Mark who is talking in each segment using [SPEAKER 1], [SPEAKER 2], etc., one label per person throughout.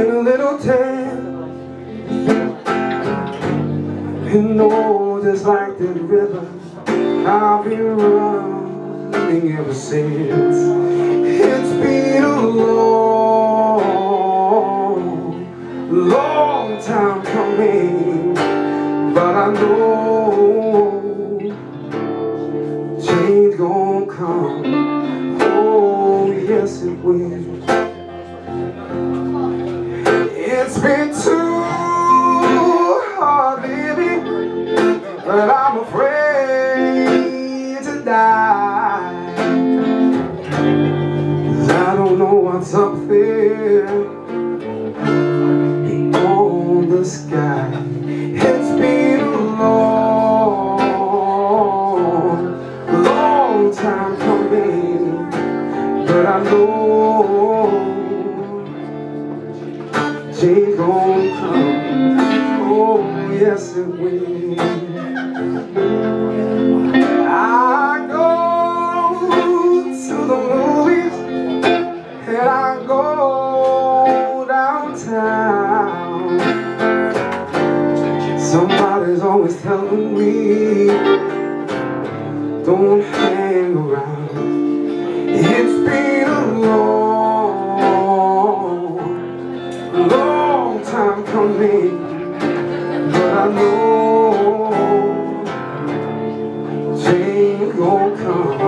[SPEAKER 1] in a little town in know just like the river. I've been running ever since. It's been a long, long time coming But I know change gon' come. Oh yes it will. It's been too change gon' come. Oh, yes it will. I go to the movies and I go downtown. Somebody's always telling me, don't hang around. Long time coming, but I know change gon' come.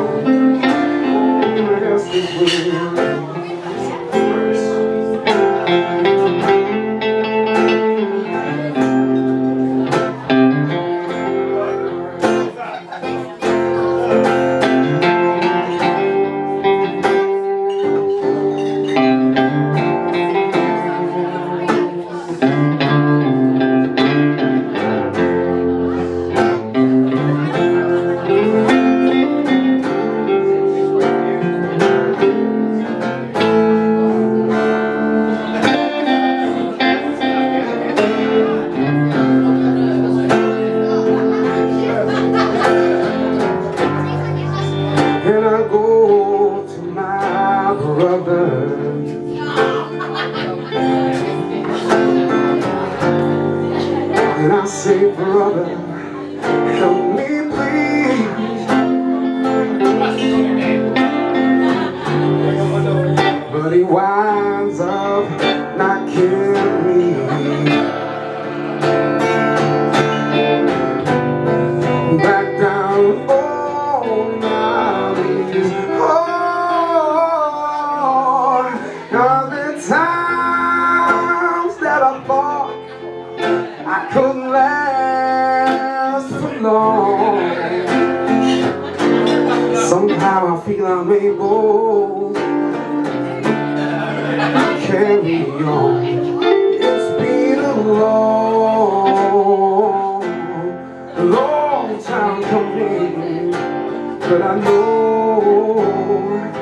[SPEAKER 1] I go to my brother. And I say, brother, help me my knees Oh, now the times that I thought I couldn't last for long. Somehow I feel I'm able to carry on. It's been a long, long time coming But I know Lord.